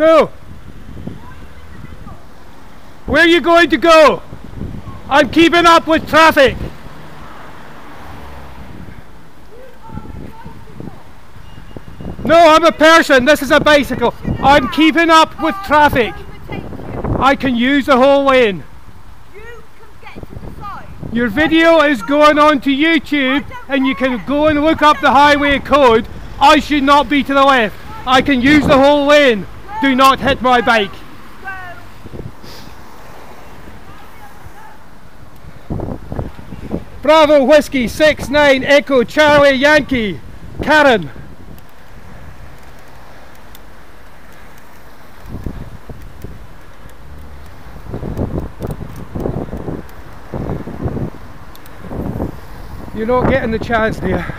No. Where are you going to go? I'm keeping up with traffic. No, I'm a person. This is a bicycle. I'm keeping up with traffic. I can use the whole lane. Your video is going on to YouTube and you can go and look up the highway code. I should not be to the left. I can use the whole lane. Do not hit my bike. Bravo Whiskey 69 Echo Charlie Yankee Karen. You're not getting the chance, dear.